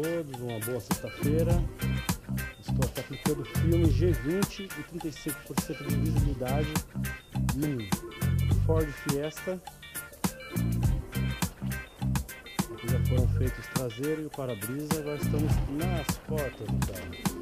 todos, uma boa sexta-feira. Estou aqui aplicando o filme G20 e 35% de visibilidade Ford Fiesta. Aqui já foram feitos o traseiro e o para-brisa, agora estamos nas portas do carro.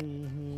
Hmm.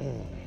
嗯。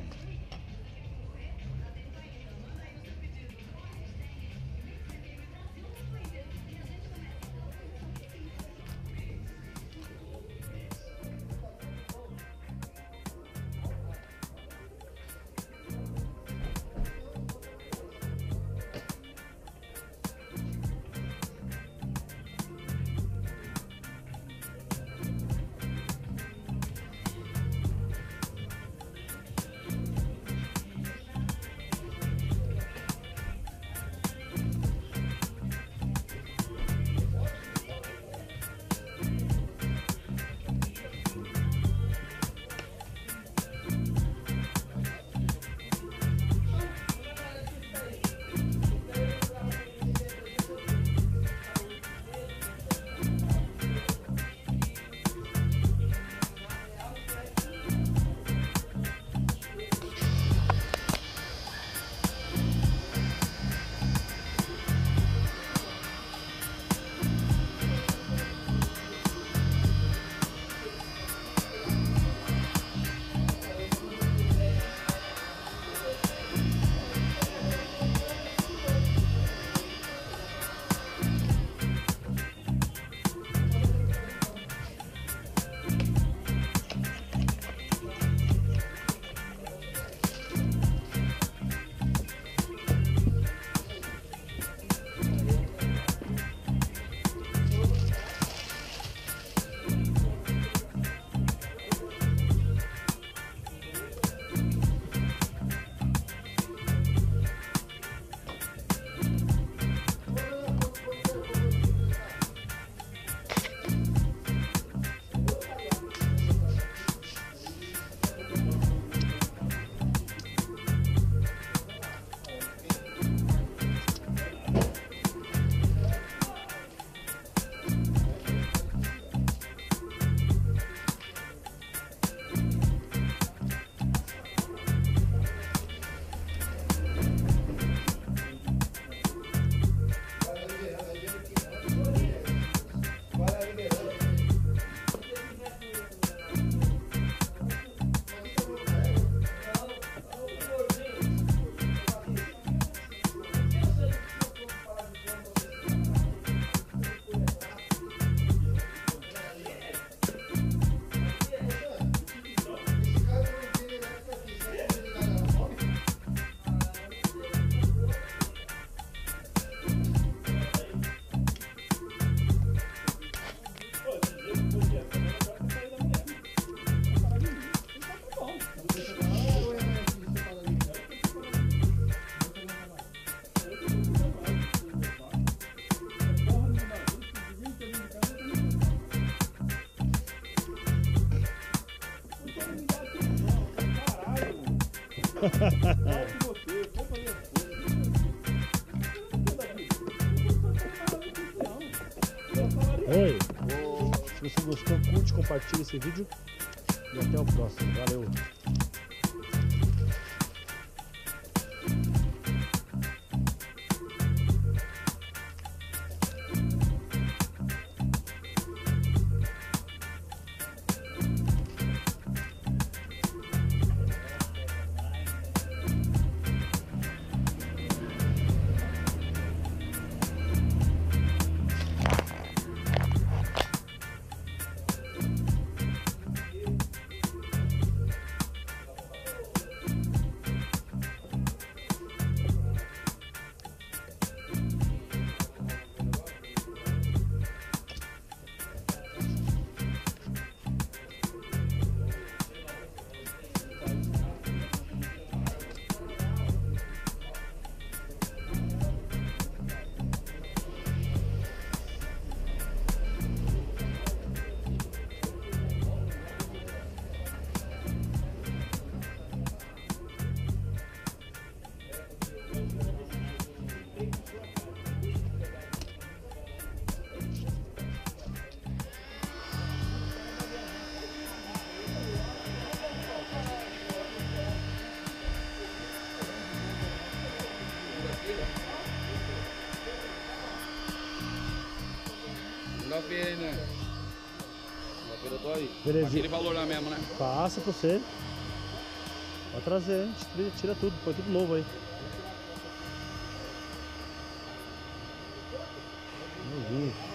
Oi! Se você gostou, curte, compartilha esse vídeo e até o próximo. Valeu! Hein, né? Eu tô aí. Belezinha. Aquele valor lá mesmo, né? Passa pra você. Pode trazer, tira tudo, põe tudo novo aí. Novinho.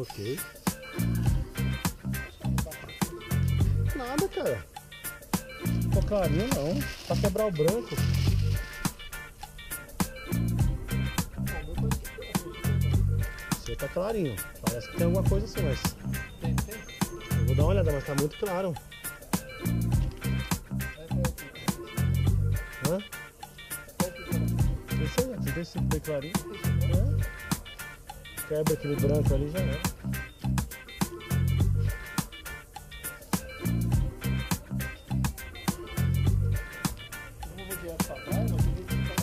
Coloquei. Nada, cara. Ficou clarinho não. Pra quebrar o branco. Você tá clarinho. Parece que tem alguma coisa assim, mas. Tem, tem? Eu vou dar uma olhada, mas tá muito claro. Hã? Esse aí, ó, 35 bem clarinho. Quebra aquele branco ali já é.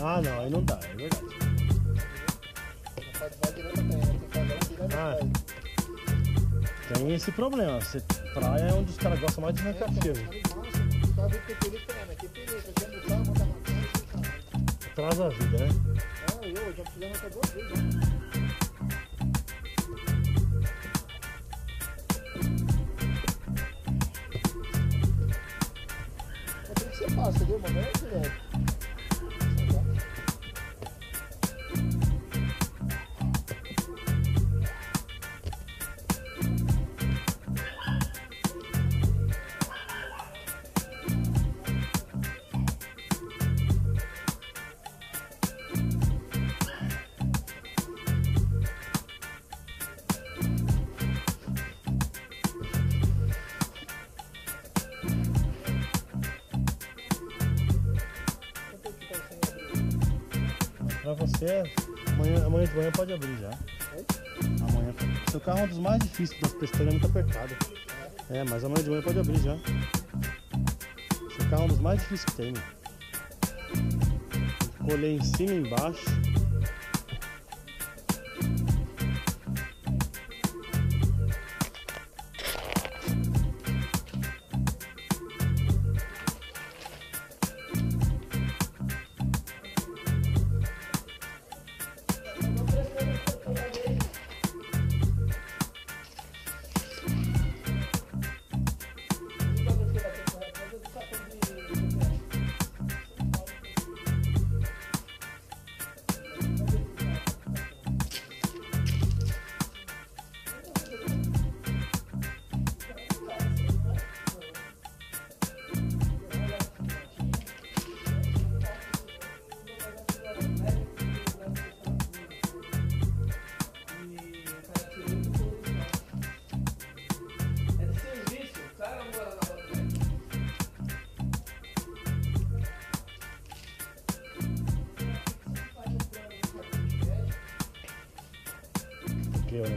Ah não, aí não dá, é verdade. um Ah. Tem esse problema. Você, praia é onde os caras gostam mais de arrancar fica. Atrasa a vida, né? Ah, eu já precisava até duas vezes, que ser fácil, entendeu? Mas amanhã, amanhã de manhã pode abrir já. Amanhã. Seu carro é um dos mais difíceis, das pestanas muito apertado. É, mas amanhã de manhã pode abrir já. Seu carro é um dos mais difíceis que tem, meu. Colhei em cima e embaixo.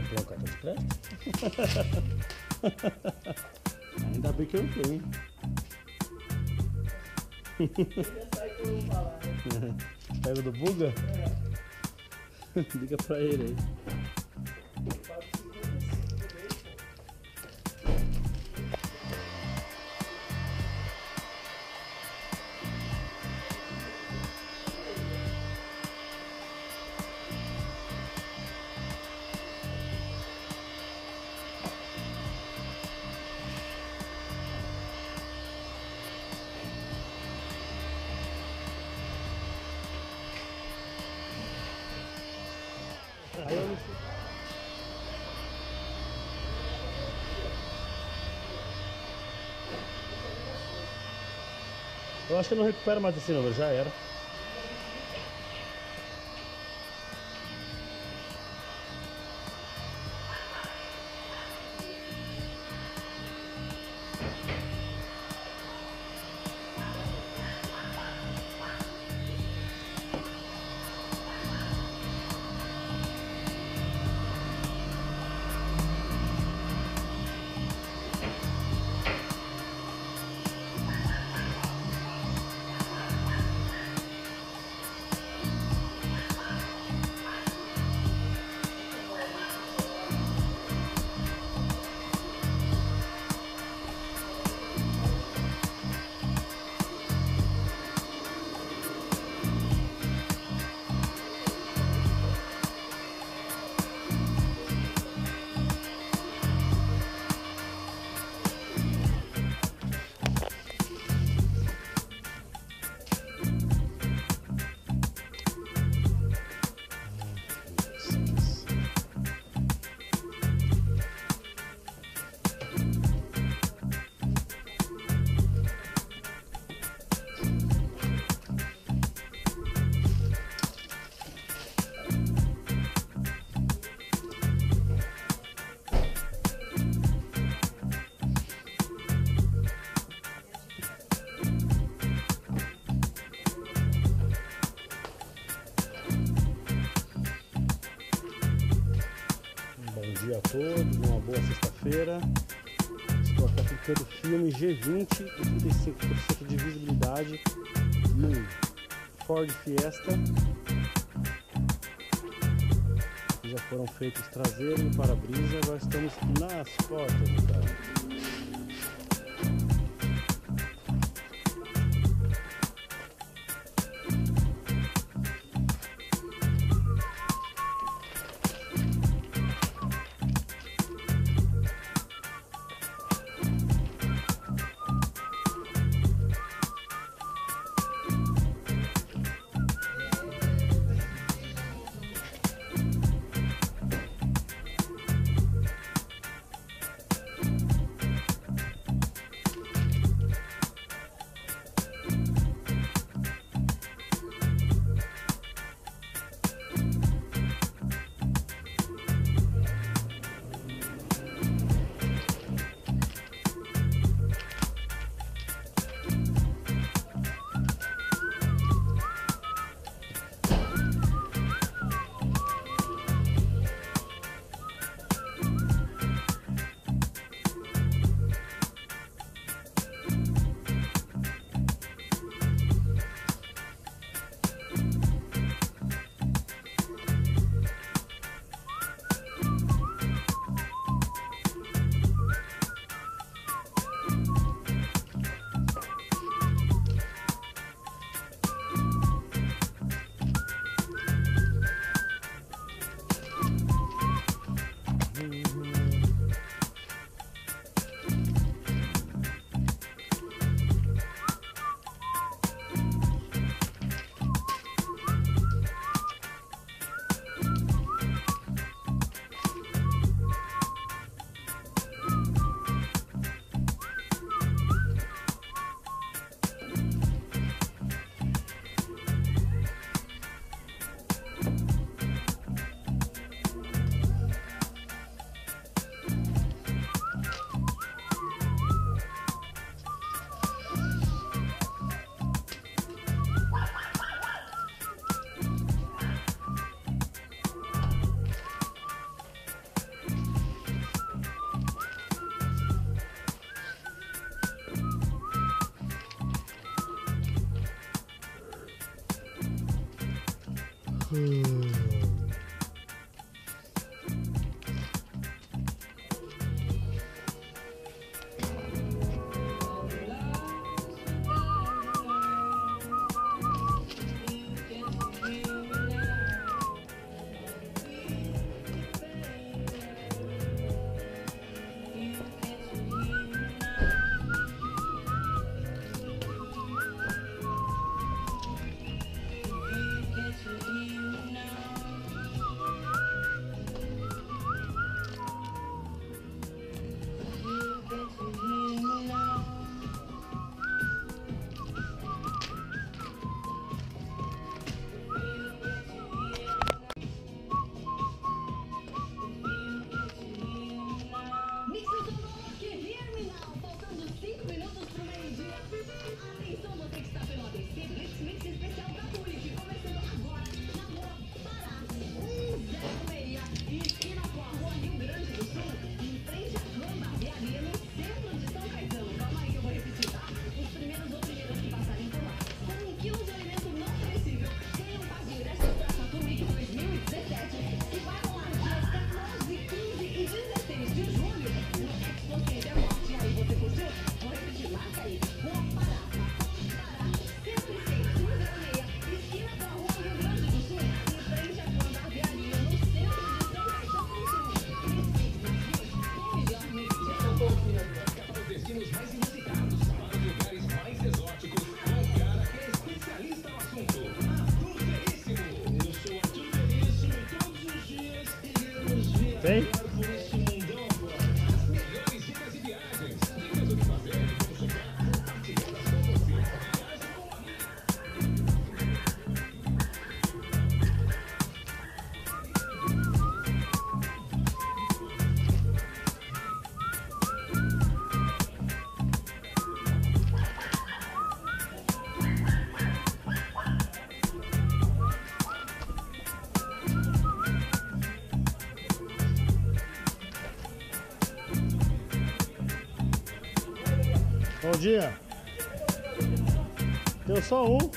Não tenho cartão de crédito? Ainda bem que eu tenho. Pega do Buga? Liga pra ele. Aí acho que não recupero mais esse número, já era. Sexta-feira. Estou aqui aplicando filme G20 e 35% de visibilidade num Ford Fiesta. Já foram feitos traseiro e para-brisa, agora estamos nas portas do carro. Bom dia. Deu só um.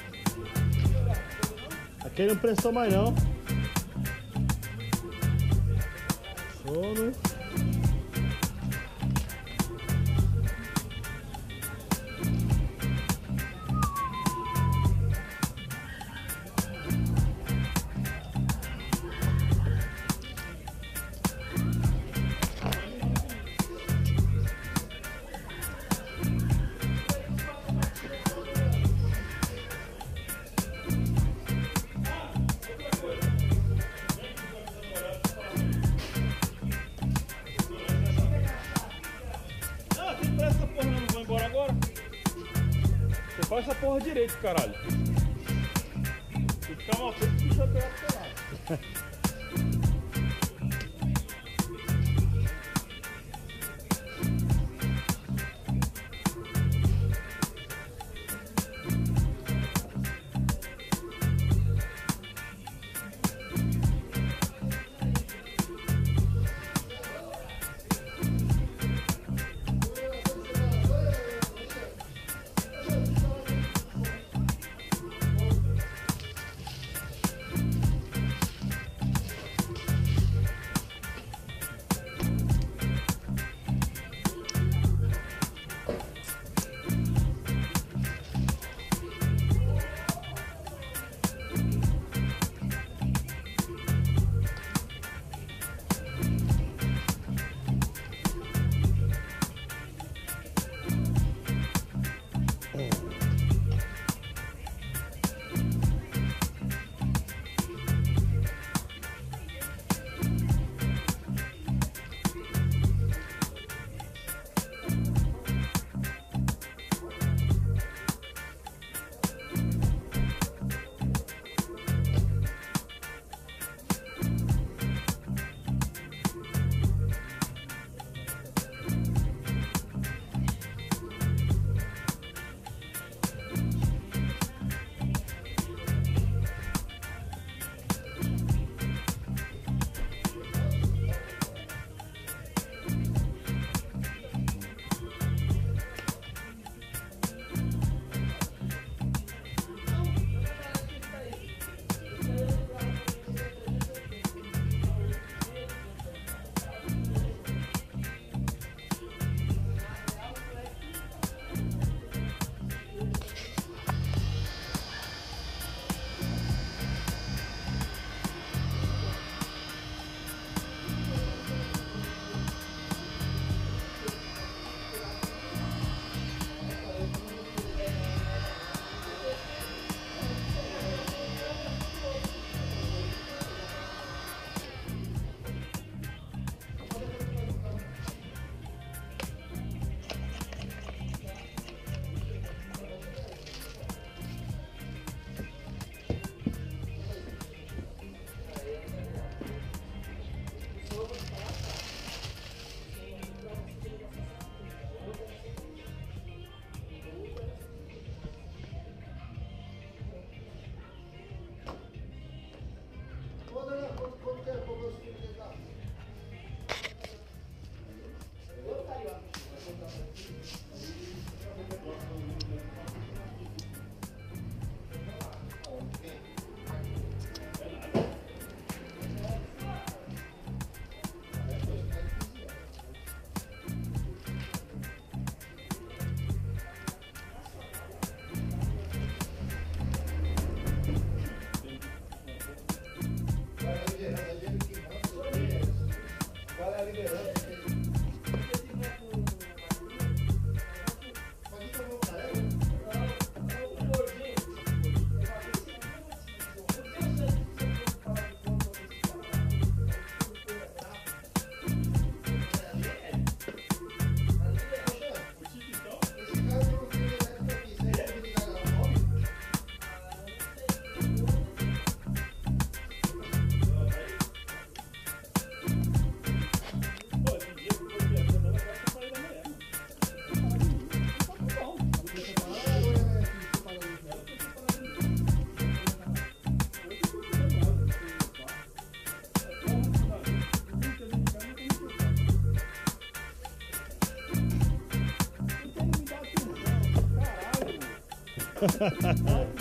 Aquele não prestou mais não. Sono. Bye.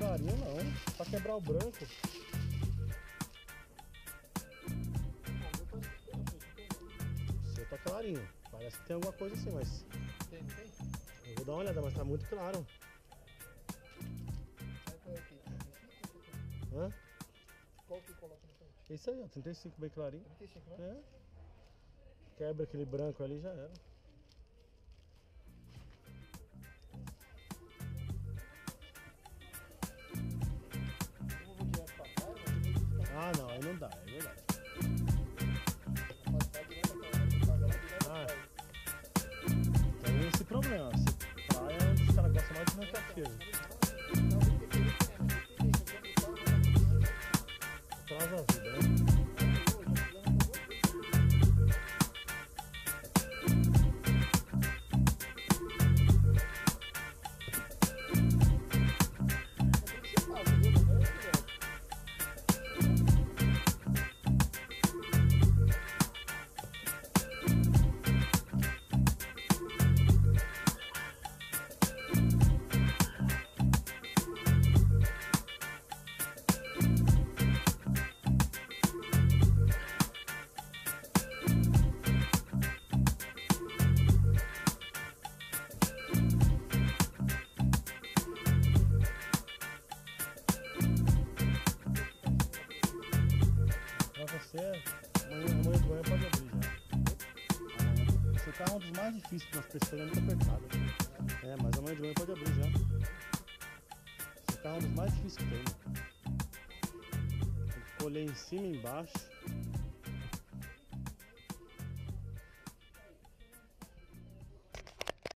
Clarinho não. Pra quebrar o branco. O seu tá clarinho. Parece que tem alguma coisa assim, mas. Tem, tem? Eu vou dar uma olhada, mas tá muito claro. Hã? Qual que coloca no frente? Isso aí, ó. 35 bem clarinho. 35, né? É. Quebra aquele branco ali já era. Mais difíceis, nossa pessoa é muito apertada. É, mas amanhã de manhã pode abrir já. Esse carro é um dos mais difíceis que tem. Colher em cima e embaixo.